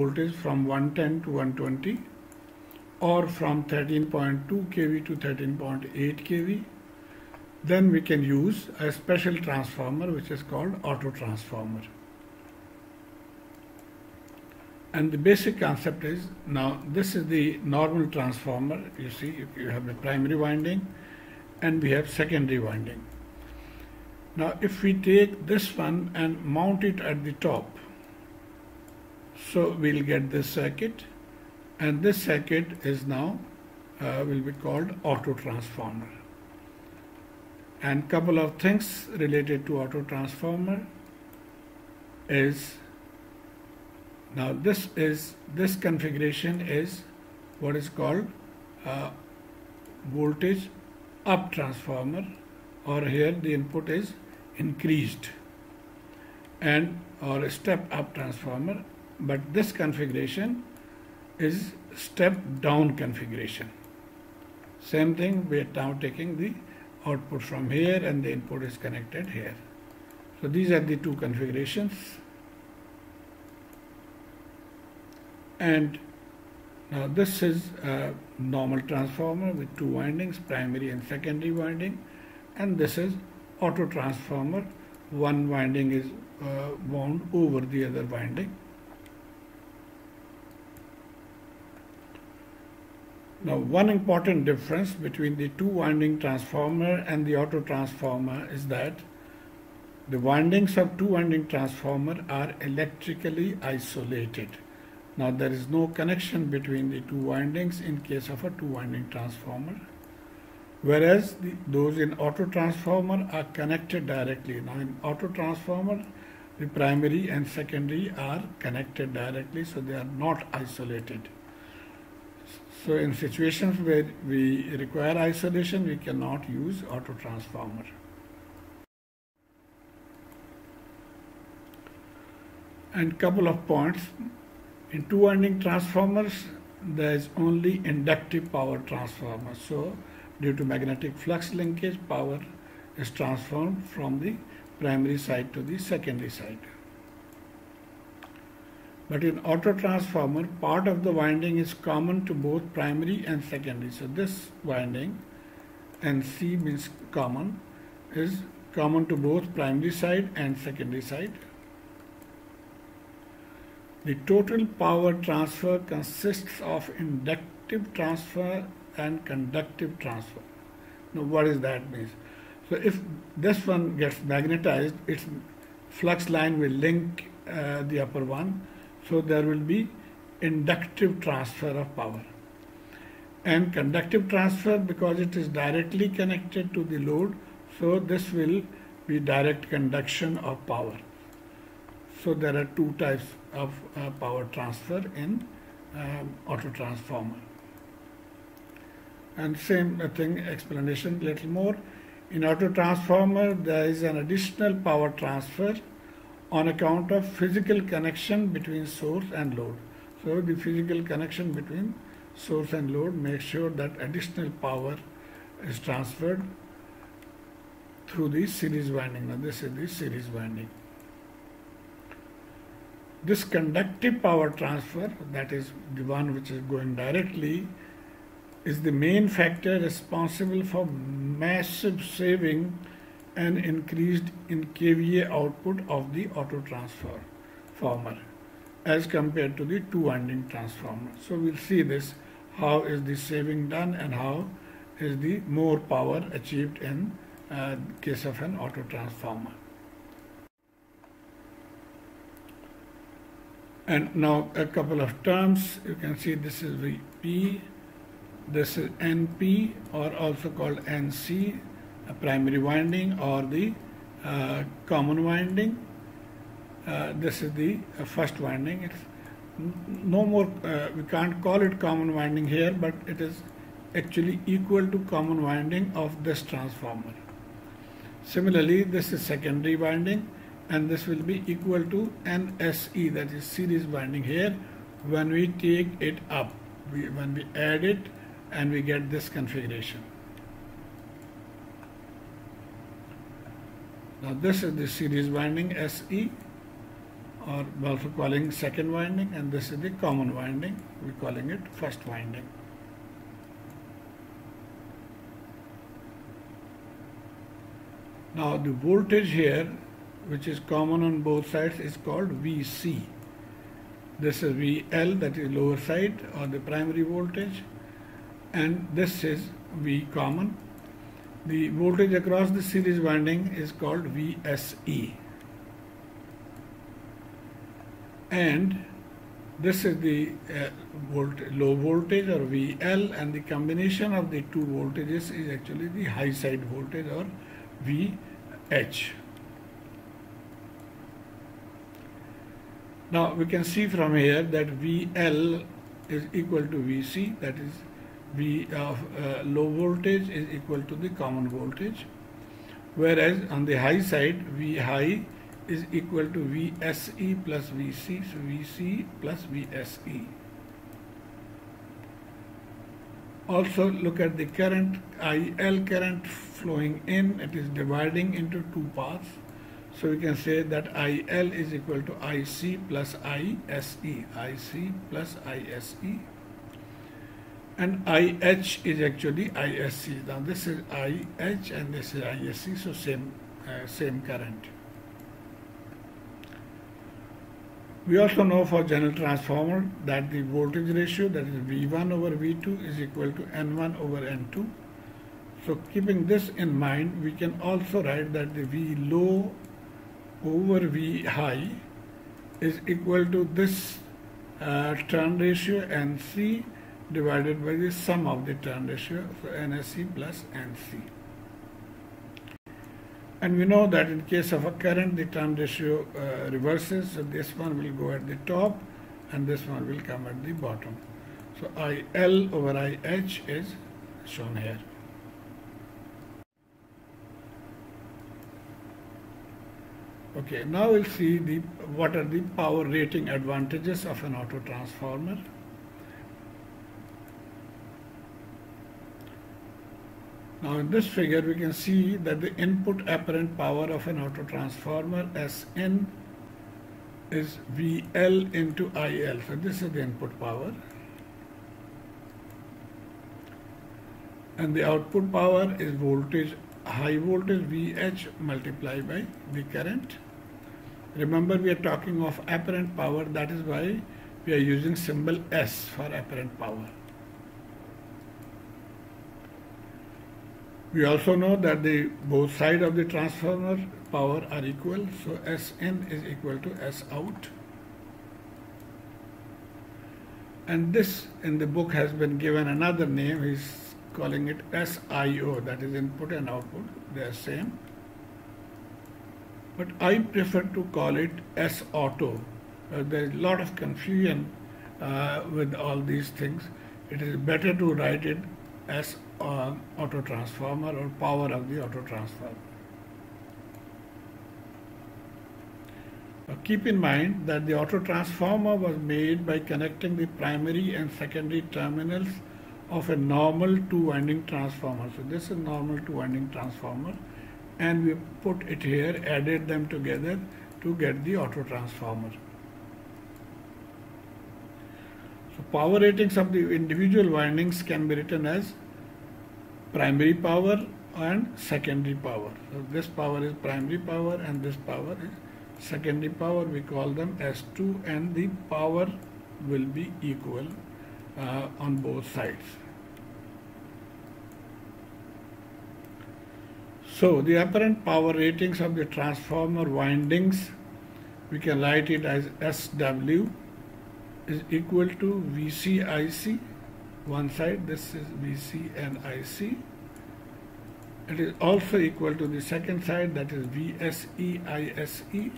voltage from 110 to 120 or from 13.2 kV to 13.8 kV. Then we can use a special transformer which is called auto transformer. And the basic concept is now this is the normal transformer you see you have the primary winding and we have secondary winding. Now if we take this one and mount it at the top so we'll get this circuit. And this circuit is now uh, will be called auto transformer and couple of things related to auto transformer is now this is this configuration is what is called uh, voltage up transformer. Or here the input is increased. And or step up transformer but this configuration is step down configuration. Same thing we are now taking the output from here and the input is connected here. So these are the two configurations. And now this is a normal transformer with two windings primary and secondary winding. And this is auto transformer. One winding is uh, wound over the other winding Now mm. one important difference between the two winding transformer and the auto transformer is that the windings of two winding transformer are electrically isolated. Now there is no connection between the two windings in case of a two winding transformer whereas the, those in auto transformer are connected directly. Now in auto transformer the primary and secondary are connected directly so they are not isolated. So in situations where we require isolation, we cannot use auto transformer. And couple of points. In two winding transformers, there is only inductive power transformer. So due to magnetic flux linkage, power is transformed from the primary side to the secondary side. But in auto transformer, part of the winding is common to both primary and secondary. So this winding, and C means common, is common to both primary side and secondary side. The total power transfer consists of inductive transfer and conductive transfer. Now what does that means? So if this one gets magnetized, its flux line will link uh, the upper one so there will be inductive transfer of power. And conductive transfer because it is directly connected to the load, so this will be direct conduction of power. So there are two types of uh, power transfer in um, auto transformer. And same thing explanation little more. In auto transformer there is an additional power transfer on account of physical connection between source and load. So the physical connection between source and load makes sure that additional power is transferred through the series winding. Now this is the series winding. This conductive power transfer, that is the one which is going directly, is the main factor responsible for massive saving and increased in kVA output of the auto transformer as compared to the two winding transformer. So we'll see this how is the saving done and how is the more power achieved in uh, case of an auto transformer. And now a couple of terms, you can see this is VP, this is NP or also called NC, primary winding or the uh, common winding. Uh, this is the uh, first winding. It's no more, uh, we can't call it common winding here, but it is actually equal to common winding of this transformer. Similarly, this is secondary winding and this will be equal to NSE, that is series winding here, when we take it up, we, when we add it and we get this configuration. Now this is the series winding SE or we're calling second winding and this is the common winding. We're calling it first winding. Now the voltage here which is common on both sides is called VC this is VL that is lower side or the primary voltage and this is V common the voltage across the series winding is called VSE and this is the uh, volt low voltage or VL and the combination of the two voltages is actually the high side voltage or VH. Now we can see from here that VL is equal to VC that is V of uh, low voltage is equal to the common voltage whereas on the high side V high is equal to VSE plus VC, so VC plus VSE. Also look at the current, IL current flowing in, it is dividing into two paths. So we can say that IL is equal to IC plus ISE, IC plus ISE. And IH is actually ISE. Now this is IH and this is ISE, so same, uh, same current. We also know for general transformer that the voltage ratio that is V1 over V2 is equal to N1 over N2. So keeping this in mind, we can also write that the V low over V high is equal to this uh, turn ratio NC divided by the sum of the turn ratio, so NSE plus NC. And we know that in case of a current, the turn ratio uh, reverses. So this one will go at the top and this one will come at the bottom. So IL over IH is shown here. Okay, now we'll see the what are the power rating advantages of an auto transformer. Now in this figure we can see that the input apparent power of an auto transformer Sn is VL into IL. So this is the input power. And the output power is voltage, high voltage VH multiplied by the current. Remember we are talking of apparent power that is why we are using symbol S for apparent power. We also know that the both sides of the transformer power are equal, so Sn is equal to S out. And this in the book has been given another name, he's calling it SIO, that is input and output, they are same. But I prefer to call it S auto. Uh, there is a lot of confusion uh, with all these things. It is better to write it as uh, auto transformer or power of the auto transformer. Now keep in mind that the auto transformer was made by connecting the primary and secondary terminals of a normal two-winding transformer. So this is normal two-winding transformer and we put it here, added them together to get the auto transformer. So power ratings of the individual windings can be written as primary power and secondary power. So this power is primary power and this power is secondary power. We call them S2 and the power will be equal uh, on both sides. So the apparent power ratings of the transformer windings, we can write it as SW is equal to VCIC one side this is VC and IC it is also equal to the second side that is VSE ISE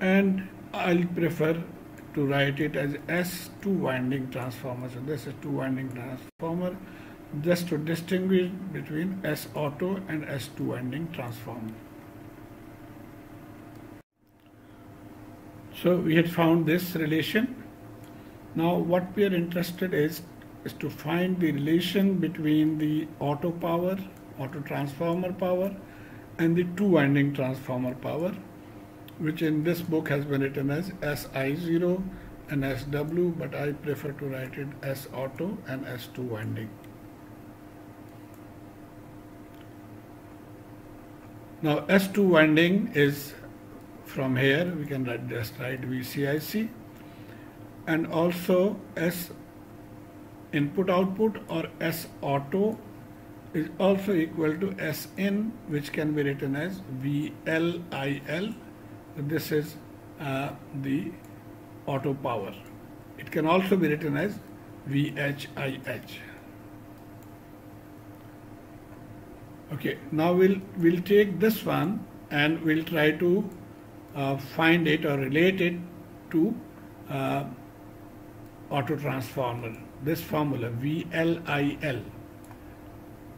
and I'll prefer to write it as S2 winding transformer. So this is two winding transformer just to distinguish between S auto and S2 winding transformer so we had found this relation now what we are interested is, is to find the relation between the auto power, auto transformer power and the two winding transformer power which in this book has been written as SIO and SW, but I prefer to write it S auto and S2 winding. Now S2 winding is from here, we can write, just write VCIC and also S input output or S auto is also equal to S in which can be written as VLIL. This is uh, the auto power. It can also be written as VHIH. Okay, now we'll we'll take this one and we'll try to find it or relate it to uh, auto transformer. This formula VLIL.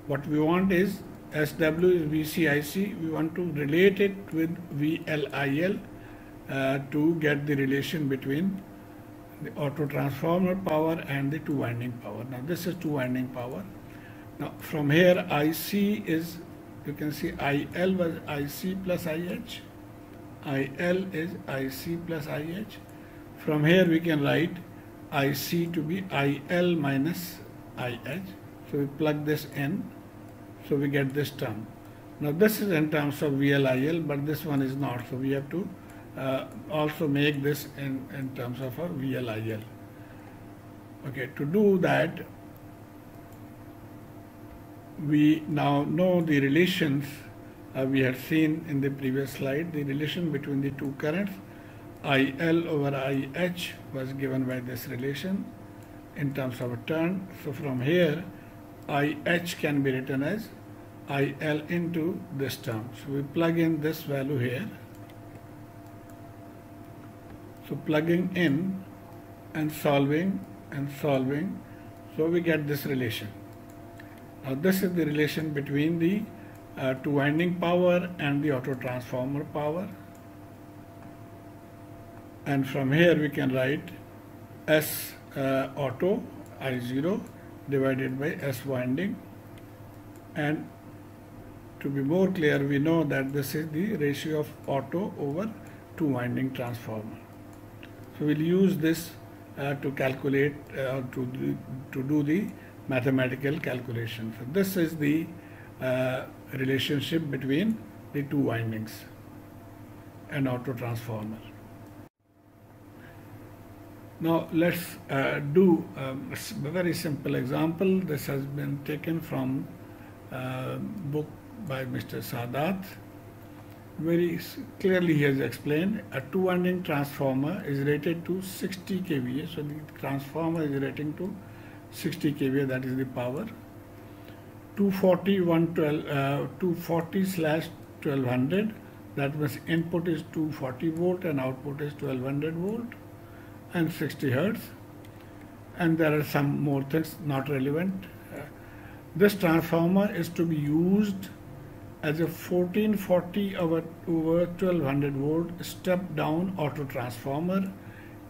What we want is SW is VCIC. We want to relate it with VLIL uh, to get the relation between the auto transformer power and the two winding power. Now this is two winding power. Now from here IC is, you can see IL was IC plus IH. IL is IC plus IH. From here we can write IC to be IL minus IH. So we plug this in, so we get this term. Now this is in terms of VLIL, but this one is not. So we have to uh, also make this in, in terms of a VLIL. Okay, to do that, we now know the relations uh, we had seen in the previous slide, the relation between the two currents. IL over IH was given by this relation in terms of a turn. So from here, IH can be written as IL into this term. So we plug in this value here. So plugging in and solving and solving, so we get this relation. Now this is the relation between the uh, two winding power and the auto transformer power. And from here we can write S uh, auto I0 divided by S winding. And to be more clear, we know that this is the ratio of auto over two winding transformer. So we'll use this uh, to calculate, uh, to, to do the mathematical calculation. So this is the uh, relationship between the two windings and auto transformer. Now let's uh, do um, a very simple example. This has been taken from a book by Mr. Saadat. Very clearly he has explained a two-winding transformer is rated to 60 kVA. So the transformer is rating to 60 kVA, that is the power. 240, 112, uh, 240 slash 1200, that means input is 240 volt and output is 1200 volt and 60 hertz and there are some more things not relevant. Uh, this transformer is to be used as a 1440 over, over 1200 volt step down auto transformer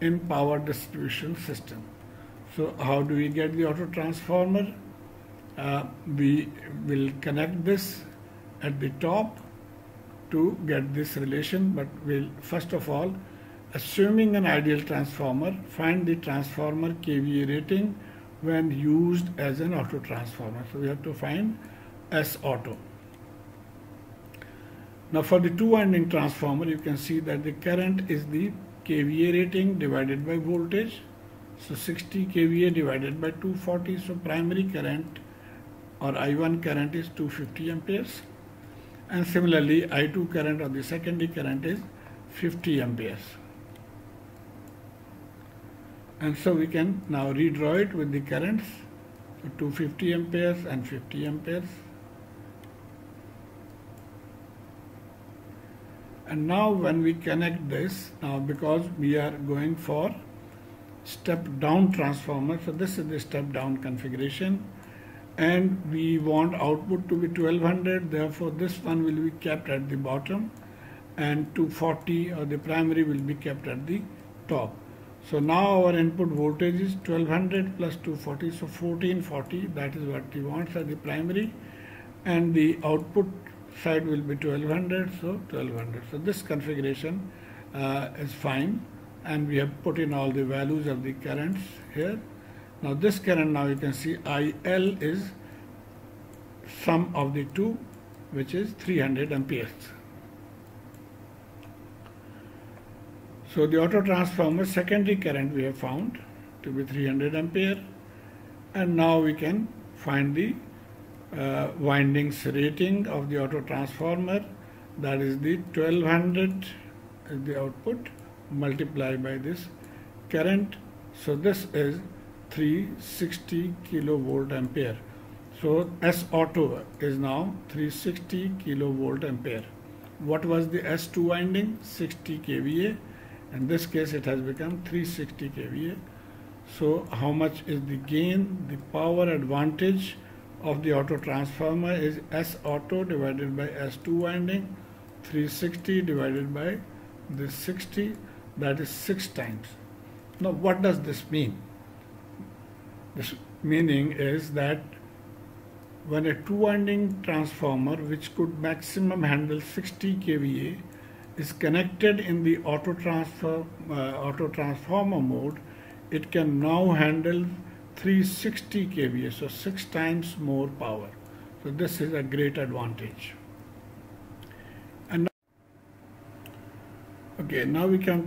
in power distribution system. So how do we get the auto transformer? Uh, we will connect this at the top to get this relation but we'll first of all Assuming an ideal transformer, find the transformer kVA rating when used as an auto transformer. So we have to find S auto. Now for the two winding transformer, you can see that the current is the kVA rating divided by voltage. So 60 kVA divided by 240. So primary current or I1 current is 250 amperes. And similarly, I2 current or the secondary current is 50 amperes and so we can now redraw it with the currents so 250 amperes and 50 amperes and now when we connect this now because we are going for step down transformer so this is the step down configuration and we want output to be 1200 therefore this one will be kept at the bottom and 240 or the primary will be kept at the top. So now our input voltage is 1200 plus 240, so 1440, that is what we want for the primary. And the output side will be 1200 so 1200 so this configuration uh, is fine. And we have put in all the values of the currents here now this current now you can see IL is sum of the two which is 300 amperes. So the auto transformer secondary current we have found to be 300 ampere and now we can find the uh, windings rating of the auto transformer. That is the 1200 is the output multiplied by this current. So this is 360 kilovolt ampere. So S auto is now 360 kilovolt ampere. What was the S2 winding? 60 kVA. In this case it has become 360 kVA. So how much is the gain? The power advantage of the auto transformer is S auto divided by S2 winding 360 divided by this 60 that is 6 times. Now what does this mean? This meaning is that when a two winding transformer which could maximum handle 60 kVA is connected in the auto transfer uh, auto transformer mode it can now handle 360 kVA, so six times more power. So this is a great advantage. And now, okay, now we can